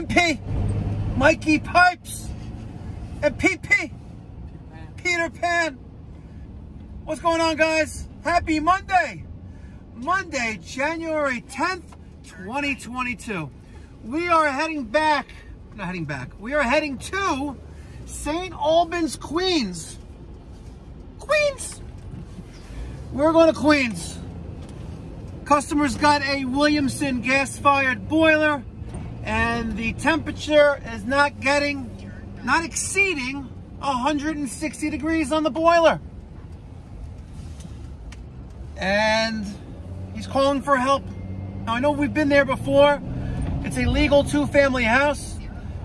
MP, Mikey Pipes, and PP, Peter Pan. What's going on, guys? Happy Monday! Monday, January 10th, 2022. We are heading back, not heading back, we are heading to St. Albans, Queens. Queens! We're going to Queens. Customers got a Williamson gas-fired boiler and the temperature is not getting, not exceeding 160 degrees on the boiler. And he's calling for help. Now I know we've been there before. It's a legal two-family house.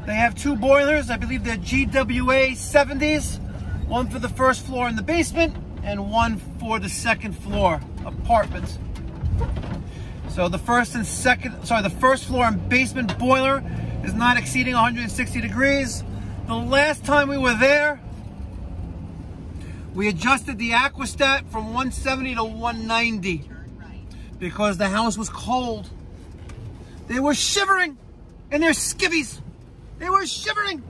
They have two boilers. I believe they're GWA 70s. One for the first floor in the basement and one for the second floor apartment. So the first and second, sorry, the first floor and basement boiler is not exceeding 160 degrees. The last time we were there, we adjusted the aquastat from 170 to 190 because the house was cold. They were shivering in their skivvies. They were shivering.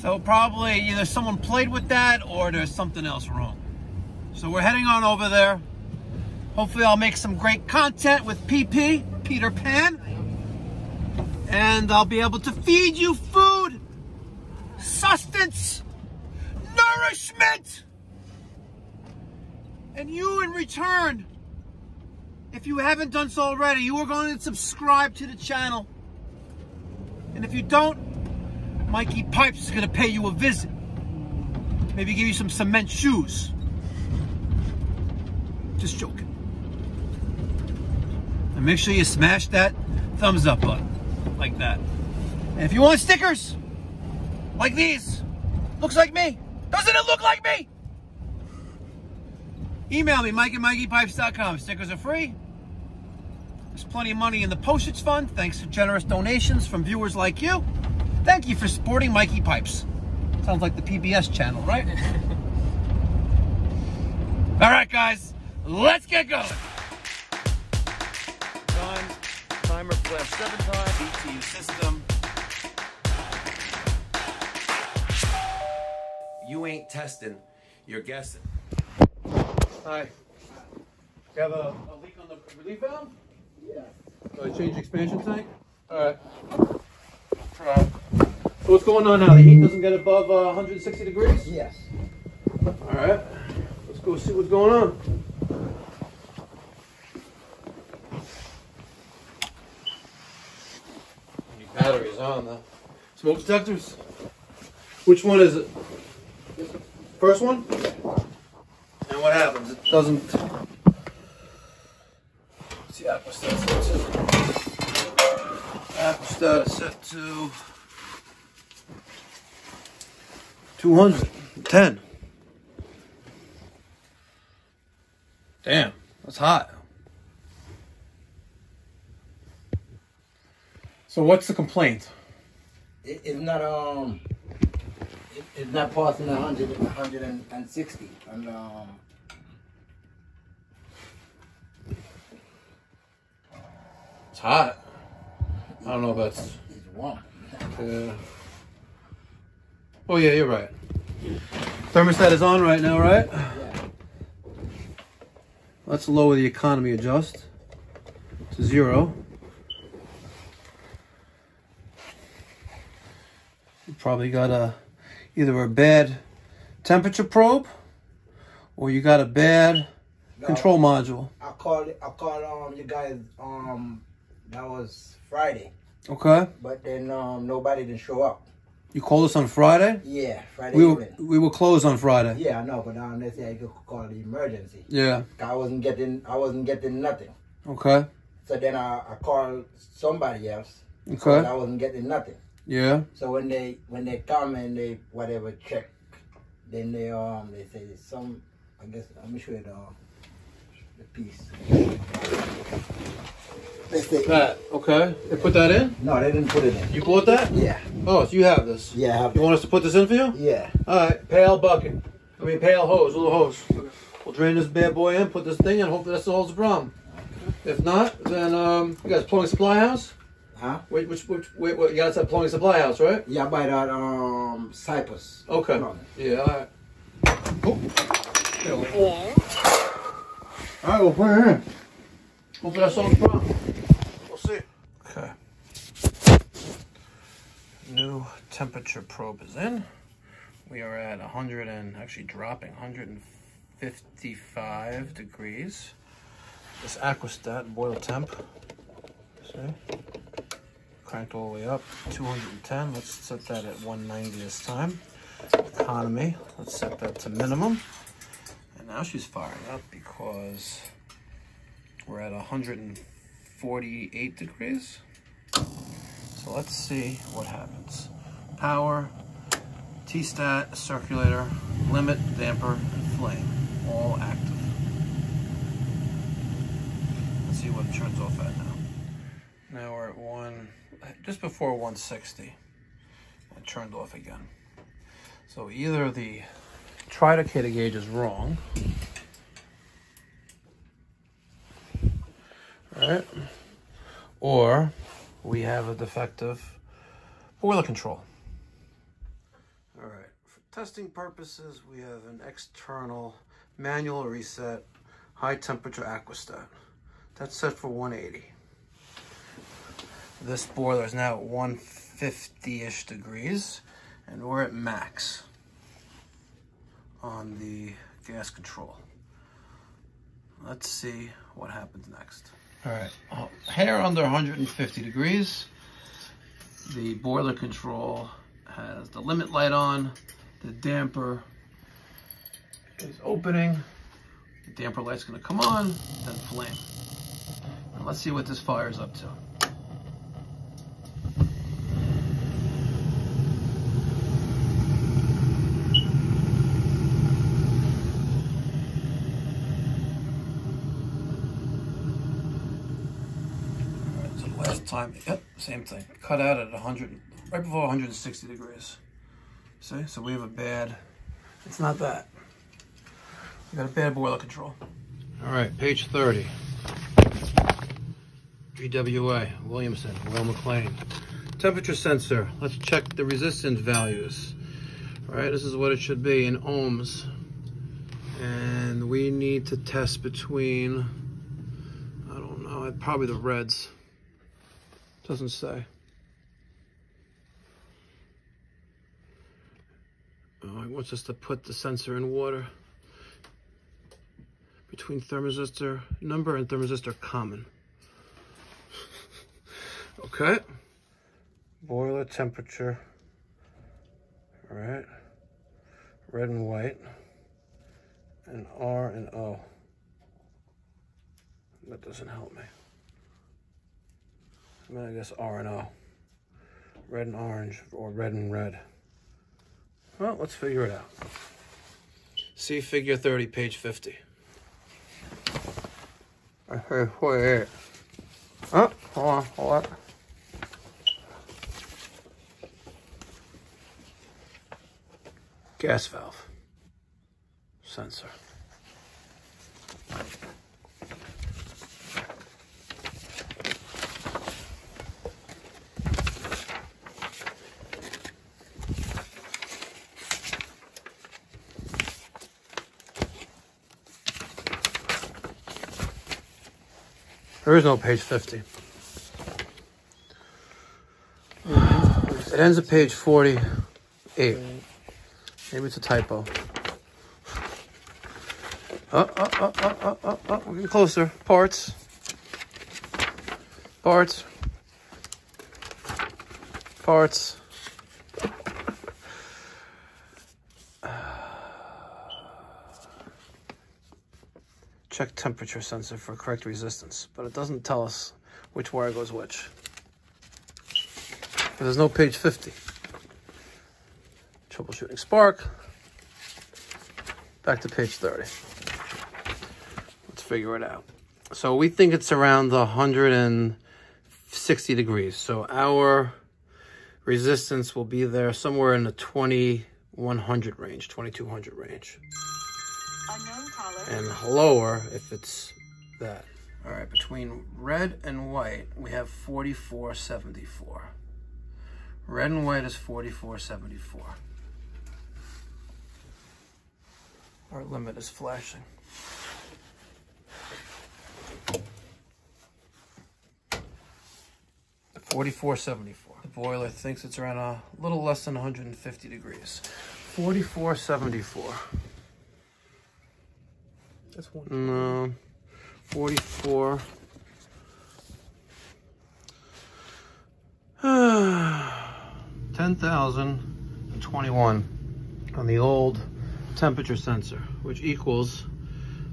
So probably either someone played with that or there's something else wrong. So we're heading on over there. Hopefully I'll make some great content with PP, Peter Pan. And I'll be able to feed you food, sustenance, nourishment. And you in return, if you haven't done so already, you are going to subscribe to the channel. And if you don't, Mikey Pipes is going to pay you a visit. Maybe give you some cement shoes. Just joking. And make sure you smash that thumbs up button. Like that. And if you want stickers, like these, looks like me. Doesn't it look like me? Email me, Mike at MikeyPipes.com. Stickers are free. There's plenty of money in the postage fund, thanks to generous donations from viewers like you. Thank you for supporting Mikey Pipes. Sounds like the PBS channel, right? All right, guys, let's get going. Time, timer flash seven times, BTU system. You ain't testing, you're guessing. Hi. You have a, a leak on the relief valve? Yeah. So I change the expansion tank? All right. Try. So what's going on now? The heat doesn't get above uh, 160 degrees? Yes. All right. Let's go see what's going on. Need batteries on the smoke detectors. Which one is it? First one? And what happens? It doesn't. What's the aquastat set to? Aquastat is set to 210. Damn, that's hot. So what's the complaint? It, it's not um. It, it's not passing hundred, a hundred and, and sixty, and um. It's hot. I don't know if that's. It's warm. Yeah. Oh yeah, you're right. Thermostat is on right now, right? Yeah. Let's lower the economy adjust to zero. Probably got a either a bad temperature probe or you got a bad No, control module. I called. I called um you guys um that was Friday, Okay. but then um nobody didn't show up. You called us on Friday? Yeah, Friday We were, evening. we were closed on Friday. Yeah, I know, but um they said I could call the emergency. Yeah. I wasn't getting. I wasn't getting nothing. Okay. So then I, I called somebody else. But Okay. I wasn't getting nothing. Yeah. So when they when they come and they whatever check, then they um they say some I guess let me show you the the piece. They say That. Okay. They put that in? no, they didn't put it in. You bought that? Yeah, Oh, so you have this. yeah, I have You want us to put this in for you? yeah. All right, pail bucket. I mean, pail hose, little hose. We'll drain this bad boy in, put this thing in, hopefully that holds the problem. If not, then um, you guys plumbing supply house. Huh? Which which which wait, wait, you got that plumbing supply house, right? Yeah, by that um Cypress. Okay. No. Yeah. All right. Oh. There we go. All right, we'll put it in. Hopefully that solves the problem. We'll see. Okay. New temperature probe is in. We are at 100 and actually dropping 155 degrees. This Aquastat boil temp. See? Cranked all the way up 210. Let's set that at 190 this time. Economy. Let's set that to minimum. And now she's firing up because we're at 148 degrees. So let's see what happens. Power, T-stat, circulator, limit, damper, and flame, all active. Let's see what it turns off at now. Now we're at one, just before 160. It turned off again. So either the tridicator gauge is wrong, right? Or we have a defective boiler control. All right, for testing purposes, we have an external manual reset high temperature aquastat. That's set for 180. This boiler is now at 150-ish degrees, and we're at max on the gas control. Let's see what happens next. All right, uh, hair under 150 degrees. The boiler control has the limit light on. The damper is opening. The damper light's gonna come on, then flame. And let's see what this fire is up to. So last time, yep, same thing. Cut out at 100, right before 160 degrees. See, so we have a bad, it's not that. We got a bad boiler control. All right, page 30. GWA, Williamson, Weil McLain. Temperature sensor, let's check the resistance values. All right, this is what it should be in ohms. And we need to test between, I don't know, probably the reds. Doesn't say. Oh, he wants us to put the sensor in water between thermistor number and thermistor common. okay. Boiler temperature. All right. Red and white. And R and O. That doesn't help me. I mean, I guess R and O. Red and orange, or red and red. Well, let's figure it out. See figure 30, page 50. Okay, wait. Oh, hold on, hold on. Gas valve. Sensor. There is no page 50. It ends at page 48. Maybe it's a typo. Oh, oh, oh, oh, oh, oh, we're getting closer. Parts. Parts. Parts. Check temperature sensor for correct resistance, but it doesn't tell us which wire goes which. There's no page 50. Troubleshooting spark. Back to page 30. Let's figure it out. So we think it's around the 160 degrees. So our resistance will be there somewhere in the 2100 range, 2200 range. And lower if it's that. All right, between red and white, we have 44.74. Red and white is 44.74. Our limit is flashing. Forty-four seventy-four. The boiler thinks it's around a little less than 150 degrees. Forty-four seventy-four. That's one. No. 44. Ten thousand and twenty-one on the old temperature sensor, which equals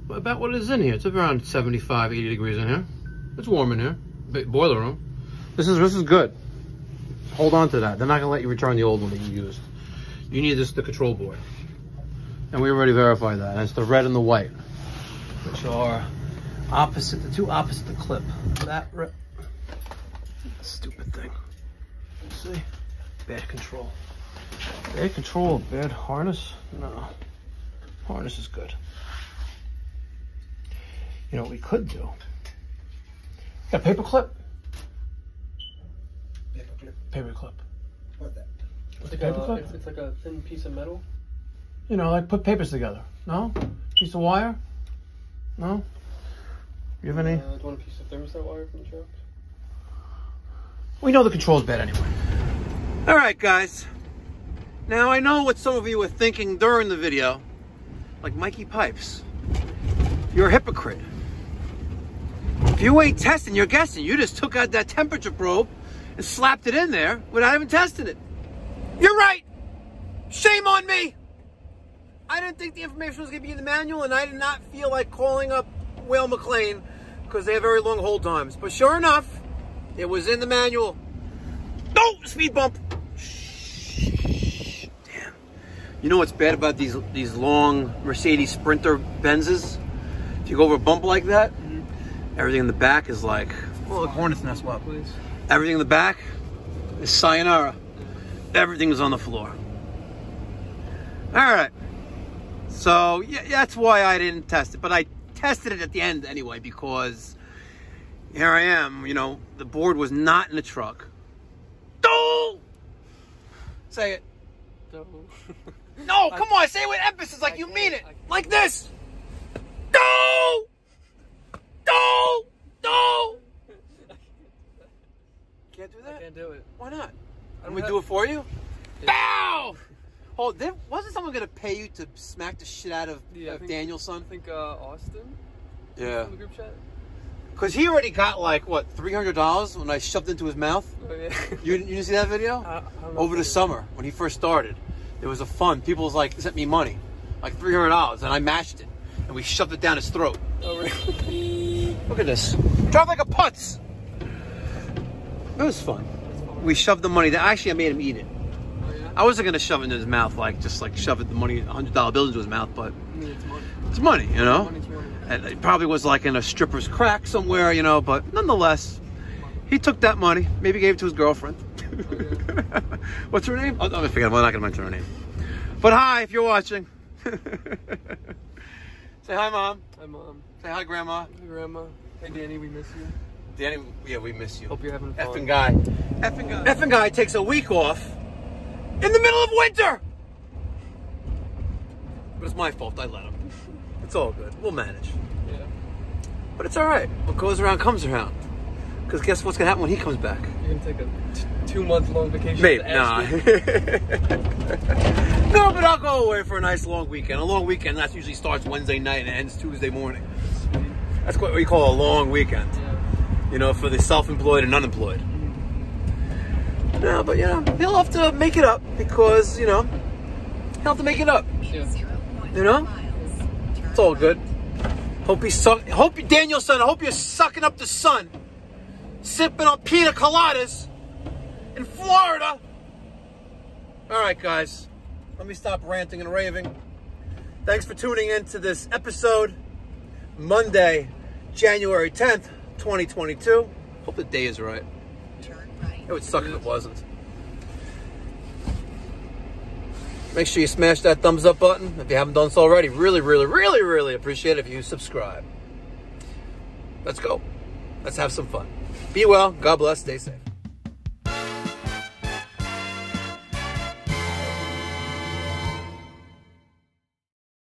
about what is in here. It's around 75, 80 degrees in here. It's warm in here. Ba- Boiler room. This is this is good. Hold on to that. They're not gonna let you return the old one that you used. You need this the control board. And we already verified that. And it's the red and the white, which are opposite, the two opposite the clip. That re- stupid thing. See, bad control. Bad control, bad harness. No, harness is good. You know what we could do? Got a paper clip. Paper clip. What's that? What's a Like paper a, clip? it's, it's like a thin piece of metal. You know, like put papers together. No? Piece of wire? No? You have any? Uh, do you want a piece of thermostat wire from the truck? We know the control's bad anyway. All right, guys. Now, I know what some of you were thinking during the video. Like, Mikey Pipes, you're a hypocrite. If you ain't testing, you're guessing. You just took out that temperature probe and slapped it in there without even testing it. You're right. Shame on me. I didn't think the information was going to be in the manual, and I did not feel like calling up Weil McLain because they have very long hold times. But sure enough, it was in the manual. No speed bump. Shh. Damn. You know what's bad about these these long Mercedes Sprinter Benzes? If you go over a bump like that, mm-hmm. everything in the back is like, well, the hornet's nest up. Please. Everything in the back is sayonara. Everything is on the floor. All right. So yeah, that's why I didn't test it, but I tested it at the end anyway because here I am. You know, the board was not in the truck. No. Say it. So, No, come on, say it with emphasis, like I you mean it, like this. No. No. No. Can't do I that. can't do it. Why not? I Can we don't do it for you? Yeah. Bow! Oh, there, wasn't someone gonna pay you to smack the shit out of, Yeah, I of think- Daniel's son? I think uh, Austin Yeah. group chat. Cause he already got like what three hundred dollars when I shoved into his mouth. Oh yeah. You you didn't see that video? I- I don't know Over the it- summer when he first started, there was a fund. People was like sent me money, like three hundred dollars, and I matched it, and we shoved it down his throat. Oh really? Look at this. Dropped like a putz. It was fun. We shoved the money. That actually I made him eat it. Oh yeah. I wasn't gonna shove it into his mouth like just like shove it the money hundred dollar bills into his mouth, but I mean, it's money. it's money, you know. Money. And it probably was like in a stripper's crack somewhere, you know. But nonetheless, he took that money. Maybe gave it to his girlfriend. What's her name? Oh, no, I forget. We're not gonna mention her name. But hi, if you're watching. Say hi, mom. Hi mom. Say hi, grandma. Hi grandma. Hey Danny, we miss you. Danny, yeah, we miss you. Hope you're having fun. Effing guy. Effing guy. Effing guy takes a week off in the middle of winter. But it's my fault. I let him. It's all good. We'll manage. Yeah. But it's all right. What goes around comes around. Because guess what's gonna happen when he comes back? You're gonna take a t- two month long vacation. Nah. No, but I'll go away for a nice long weekend. A long weekend that usually starts Wednesday night and ends Tuesday morning. That's what we call a long weekend. Yeah. You know, for the self-employed and unemployed. No, but you know, he'll have to make it up because you know he'll have to make it up. Yeah. You know, it's all good. Hope he's suck. Hope you, Daniel son. I hope you're sucking up the sun, sipping on pina coladas in Florida. All right, guys. Let me stop ranting and raving. Thanks for tuning in to this episode, Monday, January 10th, 2022. Hope the day is right. It would suck if it wasn't. Make sure you smash that thumbs up button if you haven't done so already. Really, really, really, really appreciate it if you subscribe. Let's go. Let's have some fun. Be well. God bless. Stay safe.